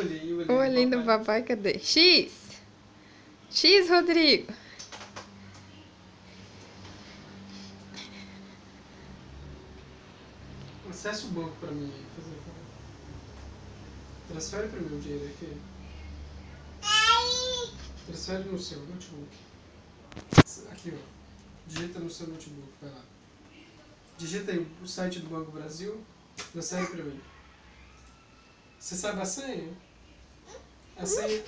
olhinho. O olhinho do papai, cadê? X! X, Rodrigo! Acesse o banco pra mim fazer. Transfere pra mim o dinheiro filho. Transfere no seu notebook. Aqui, ó. Digita no seu notebook, vai lá. Digita aí o site do Banco Brasil. Transfere pra mim. Você sabe a senha? A senha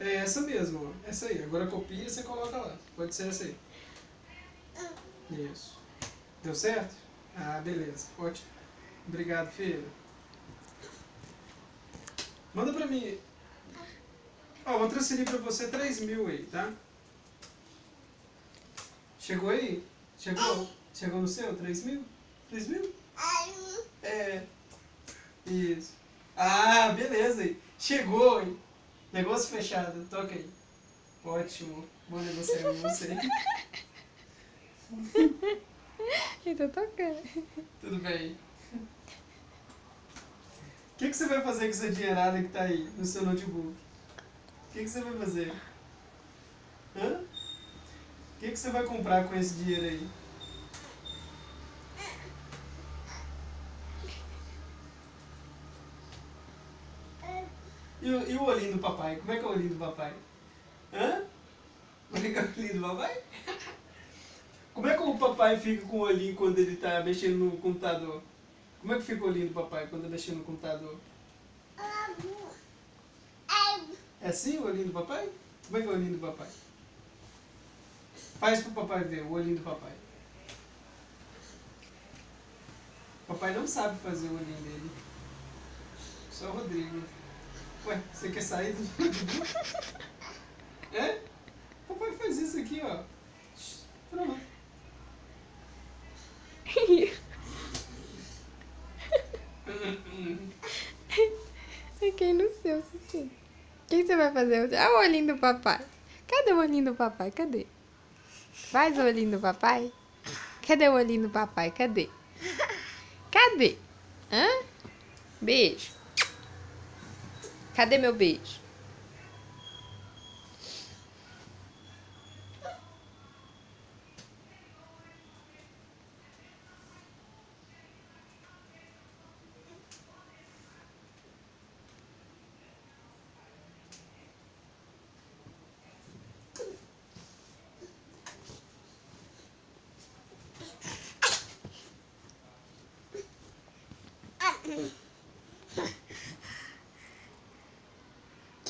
é essa mesmo, ó. Essa aí. Agora copia e você coloca lá. Pode ser essa aí. Isso. Deu certo? Ah, beleza. Ótimo. Obrigado, filho. Manda pra mim. Ó, vou transferir pra você 3 mil aí, tá? Chegou aí? Chegou? Chegou no seu? 3 mil? 3 mil? É. Isso. Ah, beleza aí. Chegou, hein? Negócio fechado. Toca aí. Ótimo. Vou negociar com você. Tô tocando. Tudo bem. O que, que você vai fazer com essa dinheirada que tá aí no seu notebook? O que, que você vai fazer? Hã? O que, que você vai comprar com esse dinheiro aí? E e o olhinho do papai? Como é que é o olhinho do papai? Hã? Como é que é o olhinho do papai? Como é que o papai fica com o olhinho quando ele tá mexendo no computador? Como é que fica o olhinho do papai quando ele mexendo no computador? É assim o olhinho do papai? Como é que é o olhinho do papai? Faz pro papai ver o olhinho do papai. Papai não sabe fazer o olhinho dele. Só o Rodrigo. Ué, você quer sair do É? Papai faz isso aqui, ó. Pronto. Fiquei no seu, Cici. O que você vai fazer? Olha o olhinho do papai. Cadê o olhinho do papai? Cadê? Faz o olhinho do papai. Cadê o olhinho do papai? Cadê? Cadê? Hã? Beijo. Cadê meu beijo?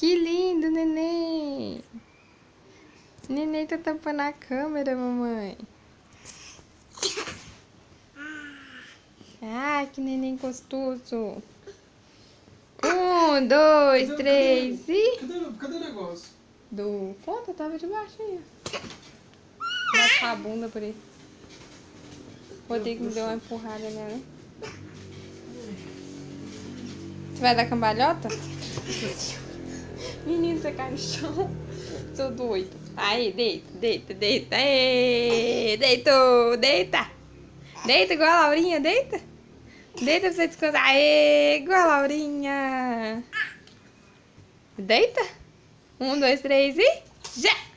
Que lindo, neném. Neném tá tampando a câmera, mamãe. Ai, que neném gostoso. Um, dois, Cadê- três cadê- e... Cadê, o- cadê o negócio? Do... Conta, tava debaixo aí. Vai com a bunda por aí. Rodrigo me deu uma empurrada nela. Você vai dar cambalhota? Menino, você cai no chão. Sou doido. Aí, deita, deita, deita. Aê, deitou, deita. Deita igual a Laurinha, deita. Deita pra você descansar. Aê, igual a Laurinha. Deita. Um, dois, três e... Já!